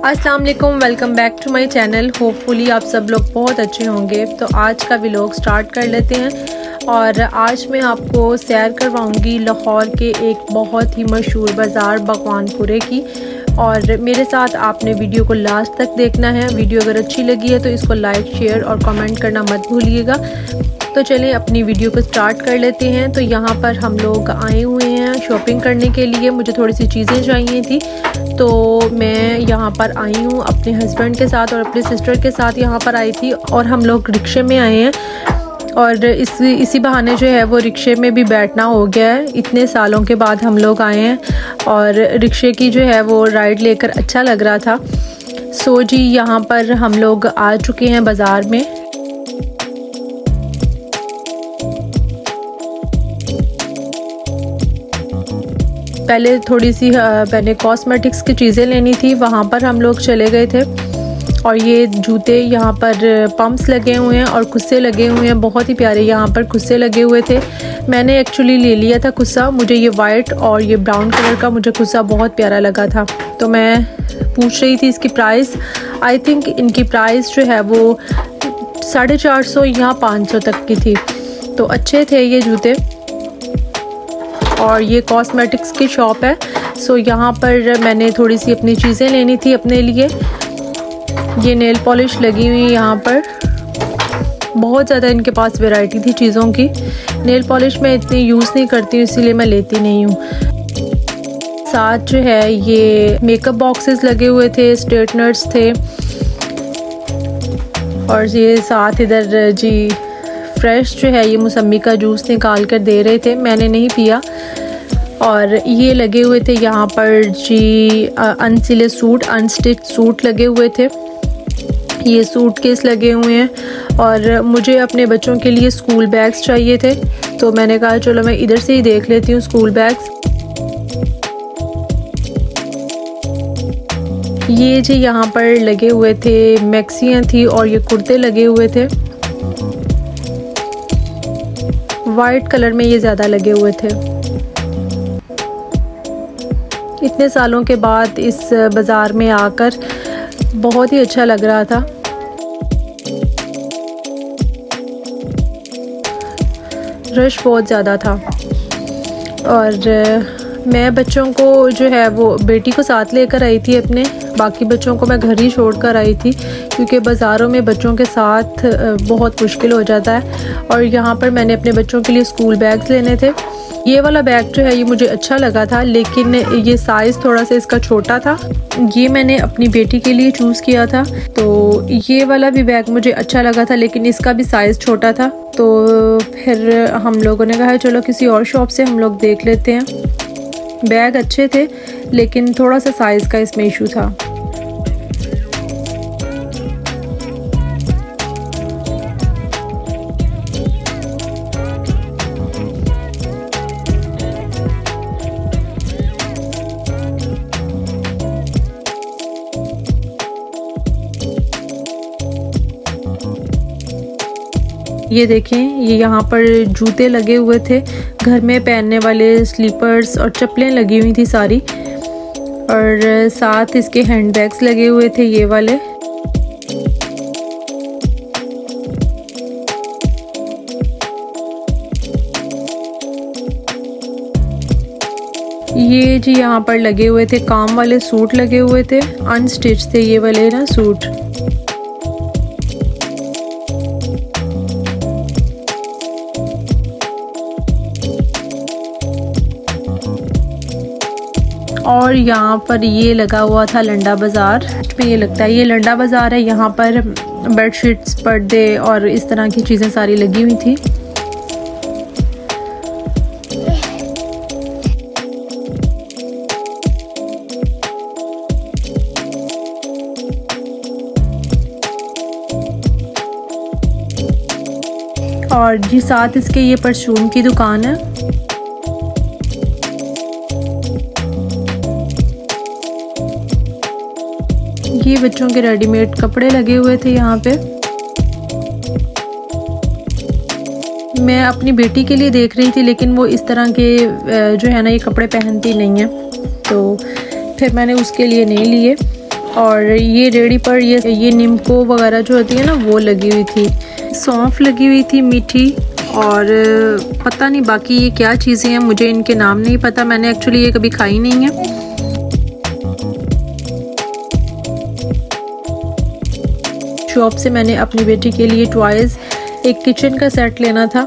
अस्सलाम वालेकुम welcome back to my channel hopefully आप सब लोग बहुत अच्छे होंगे। तो आज का व्लॉग स्टार्ट कर लेते हैं। और आज मैं आपको सैर करवाऊँगी लाहौर के एक बहुत ही मशहूर बाज़ार, भगवानपुरे की। और मेरे साथ आपने वीडियो को लास्ट तक देखना है। वीडियो अगर अच्छी लगी है तो इसको लाइक शेयर और कमेंट करना मत भूलिएगा। तो चलें, अपनी वीडियो को स्टार्ट कर लेते हैं। तो यहाँ पर हम लोग आए हुए हैं शॉपिंग करने के लिए। मुझे थोड़ी सी चीज़ें चाहिए थी। तो मैं यहाँ पर आई हूँ अपने हस्बैंड के साथ और अपने सिस्टर के साथ यहाँ पर आई थी और हम लोग रिक्शे में आए हैं। और इस, इसी बहाने जो है वो रिक्शे में भी बैठना हो गया है। इतने सालों के बाद हम लोग आए हैं और रिक्शे की जो है वो राइड लेकर अच्छा लग रहा था। सो जी, यहाँ पर हम लोग आ चुके हैं बाज़ार में। पहले थोड़ी सी मैंने कॉस्मेटिक्स की चीज़ें लेनी थी, वहाँ पर हम लोग चले गए थे। और ये जूते यहाँ पर पम्प्स लगे हुए हैं और खुस्से लगे हुए हैं, बहुत ही प्यारे यहाँ पर खुस्से लगे हुए थे। मैंने एक्चुअली ले लिया था खुस्सा, मुझे ये वाइट और ये ब्राउन कलर का मुझे खुस्सा बहुत प्यारा लगा था। तो मैं पूछ रही थी इसकी प्राइस आई थिंक इनकी प्राइस जो है वो साढ़े चार सौ या पाँच सौ तक की थी। तो अच्छे थे ये जूते। और ये कॉस्मेटिक्स की शॉप है। सो यहाँ पर मैंने थोड़ी सी अपनी चीज़ें लेनी थी अपने लिए। ये नेल पॉलिश लगी हुई है यहाँ पर। बहुत ज़्यादा इनके पास वैरायटी थी चीज़ों की। नेल पॉलिश मैं इतनी यूज़ नहीं करती हूँ, इसीलिए मैं लेती नहीं हूँ। साथ जो है, ये मेकअप बॉक्सेस लगे हुए थे स्ट्रेटनर्स थे। और ये साथ इधर जी फ्रेश जो है ये मौसमी का जूस निकाल कर दे रहे थे, मैंने नहीं पिया। और ये लगे हुए थे यहाँ पर जी अनसिले सूट अनस्टिच सूट लगे हुए थे। ये सूट केस लगे हुए हैं और मुझे अपने बच्चों के लिए स्कूल बैग्स चाहिए थे तो मैंने कहा चलो मैं इधर से ही देख लेती हूँ स्कूल बैग्स ये जी यहाँ पर लगे हुए थे मैक्सियाँ थी और ये कुर्ते लगे हुए थे। वाइट कलर में ये ज़्यादा लगे हुए थे। इतने सालों के बाद इस बाज़ार में आकर बहुत ही अच्छा लग रहा था। रश बहुत ज़्यादा था और मैं बच्चों को जो है वो बेटी को साथ लेकर आई थी अपने, बाकी बच्चों को मैं घर ही छोड़ कर आई थी, क्योंकि बाज़ारों में बच्चों के साथ बहुत मुश्किल हो जाता है। और यहाँ पर मैंने अपने बच्चों के लिए स्कूल बैग्स लेने थे। ये वाला बैग जो है, ये मुझे अच्छा लगा था, लेकिन ये साइज़ थोड़ा सा इसका छोटा था। ये मैंने अपनी बेटी के लिए चूज़ किया था। तो ये वाला भी बैग मुझे अच्छा लगा था, लेकिन इसका भी साइज़ छोटा था। तो फिर हम लोगों ने कहा, चलो किसी और शॉप से हम लोग देख लेते हैं। बैग अच्छे थे लेकिन थोड़ा सा साइज़ का इसमें इशू था। ये देखें, ये यहाँ पर जूते लगे हुए थे। घर में पहनने वाले स्लीपर्स और चप्पलें लगी हुई थी सारी। और साथ इसके हैंड बैग्स लगे हुए थे, ये वाले। ये जी यहाँ पर लगे हुए थे, काम वाले सूट लगे हुए थे। अनस्टिच थे ये वाले ना सूट। और यहाँ पर ये लगा हुआ था लंडा बाज़ार। में ये लगता है, ये लंडा बाज़ार है। यहाँ पर बेडशीट्स, पर्दे और इस तरह की चीज़ें सारी लगी हुई थी। और जी साथ इसके ये परचून की दुकान है। ये बच्चों के रेडीमेड कपड़े लगे हुए थे यहाँ पे। मैं अपनी बेटी के लिए देख रही थी, लेकिन वो इस तरह के जो है ना, ये कपड़े पहनती नहीं है। तो फिर मैंने उसके लिए नहीं लिए। और ये रेडी पर ये ये नीमको वगैरह जो होती है ना, वो लगी हुई थी। सौंफ लगी हुई थी मीठी, और पता नहीं बाकी ये क्या चीज़ें हैं, मुझे इनके नाम नहीं पता। मैंने एक्चुअली ये कभी खाई नहीं है। शॉप से मैंने अपनी बेटी के लिए टॉयज़ एक किचन का सेट लेना था।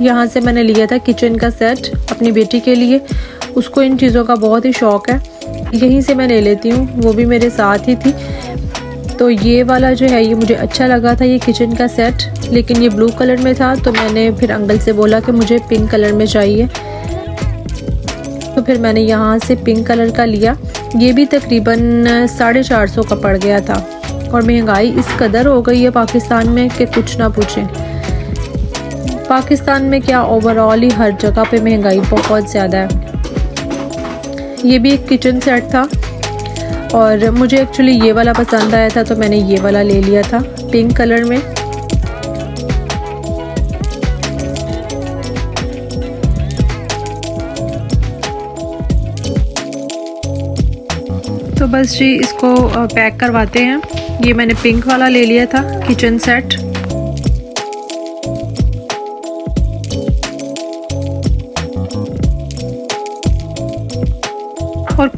यहाँ से मैंने लिया था किचन का सेट अपनी बेटी के लिए। उसको इन चीज़ों का बहुत ही शौक़ है। यहीं से मैं ले लेती हूँ, वो भी मेरे साथ ही थी। तो ये वाला जो है, ये मुझे अच्छा लगा था, ये किचन का सेट लेकिन ये ब्लू कलर में था तो मैंने फिर अंकल से बोला कि मुझे पिंक कलर में चाहिए। तो फिर मैंने यहाँ से पिंक कलर का लिया। ये भी तकरीबन साढ़े चार सौ का पड़ गया था। और महँगाई इस कदर हो गई है पाकिस्तान में कि कुछ ना पूछें। पाकिस्तान में क्या ओवरऑल ही हर जगह पे महँगाई बहुत ज़्यादा है। ये भी एक किचन सेट था। और मुझे एक्चुअली ये वाला पसंद आया था तो मैंने ये वाला ले लिया था पिंक कलर में। तो बस जी, इसको पैक करवाते हैं। ये मैंने पिंक वाला ले लिया था किचन सेट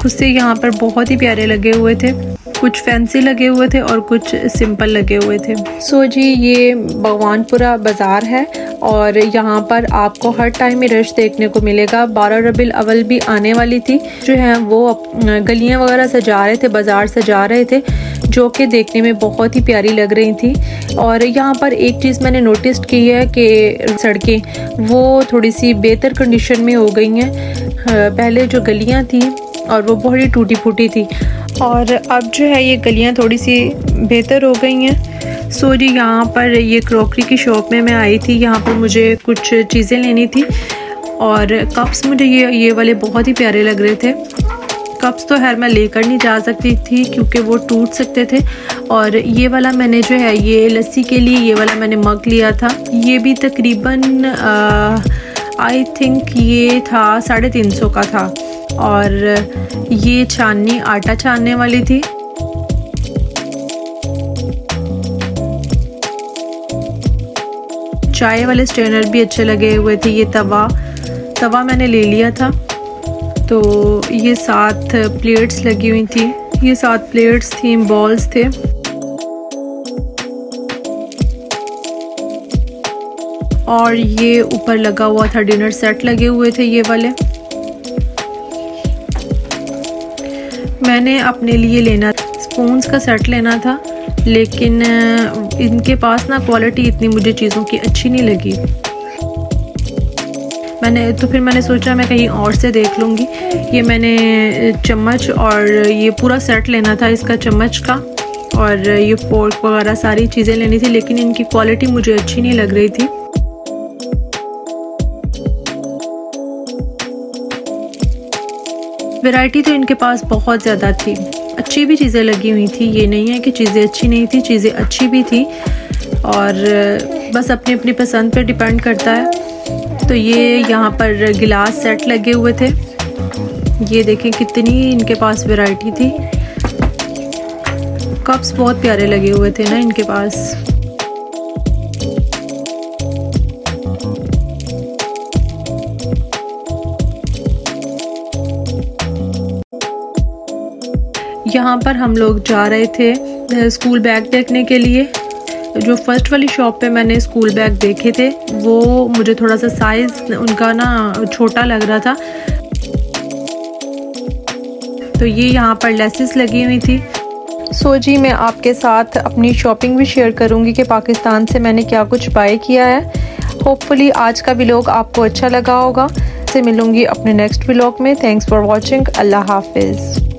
खुद यहाँ पर बहुत ही प्यारे लगे हुए थे। कुछ फैंसी लगे हुए थे और कुछ सिंपल लगे हुए थे। सो so जी, ये भगवानपुरा बाज़ार है और यहाँ पर आपको हर टाइम में रश देखने को मिलेगा। बारह रबिल अवल भी आने वाली थी। जो है, वो गलियाँ वगैरह सजा रहे थे, बाज़ार सजा रहे थे, जो कि देखने में बहुत ही प्यारी लग रही थी। और यहाँ पर एक चीज़ मैंने नोटिस की है कि सड़कें, वो थोड़ी सी बेहतर कंडीशन में हो गई हैं। पहले जो गलियाँ थी और वो बहुत ही टूटी फूटी थी। और अब जो है ये गलियाँ थोड़ी सी बेहतर हो गई हैं। सो जी यहाँ पर ये क्रॉकरी की शॉप में मैं आई थी। यहाँ पर मुझे कुछ चीज़ें लेनी थी। और कप्स मुझे ये ये वाले बहुत ही प्यारे लग रहे थे। कप्स तो खैर मैं लेकर नहीं जा सकती थी क्योंकि वो टूट सकते थे। और ये वाला मैंने जो है, ये लस्सी के लिए, ये वाला मैंने मग लिया था। ये भी तकरीबन आई थिंक ये था साढ़े तीन सौ का था। और ये छाननी आटा छानने वाली थी। चाय वाले स्ट्रेनर भी अच्छे लगे हुए थे। ये तवा तवा मैंने ले लिया था। तो ये सात प्लेट्स लगी हुई थी। ये सात प्लेट्स थी, बॉल्स थे। और ये ऊपर लगा हुआ था, डिनर सेट लगे हुए थे ये वाले। मैंने अपने लिए लेना स्पून्स का सेट लेना था, लेकिन इनके पास ना क्वालिटी इतनी मुझे चीज़ों की अच्छी नहीं लगी। मैंने तो फिर मैंने सोचा मैं कहीं और से देख लूँगी। ये मैंने चम्मच और ये पूरा सेट लेना था इसका चम्मच का, और ये फोर्क वगैरह सारी चीज़ें लेनी थी, लेकिन इनकी क्वालिटी मुझे अच्छी नहीं लग रही थी। वैरायटी तो इनके पास बहुत ज़्यादा थी। अच्छी भी चीज़ें लगी हुई थी। ये नहीं है कि चीज़ें अच्छी नहीं थी, चीज़ें अच्छी भी थी। और बस अपनी अपनी पसंद पर डिपेंड करता है। तो ये यहाँ पर गिलास सेट लगे हुए थे। ये देखें कितनी इनके पास वैरायटी थी। कप्स बहुत प्यारे लगे हुए थे ना इनके पास। यहाँ पर हम लोग जा रहे थे स्कूल बैग देखने के लिए। जो फ़र्स्ट वाली शॉप पे मैंने स्कूल बैग देखे थे, वो मुझे थोड़ा सा साइज़ उनका ना छोटा लग रहा था। तो ये यहाँ पर लेसेस लगी हुई थी। सो so जी, मैं आपके साथ अपनी शॉपिंग भी शेयर करूँगी कि पाकिस्तान से मैंने क्या कुछ बाय किया है। होपफुली आज का व्लॉग आपको अच्छा लगा होगा। से मिलूँगी अपने नेक्स्ट व्लॉग में। थैंक्स फॉर वॉचिंग अल्लाह हाफिज़।